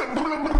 Brr, brr, brr.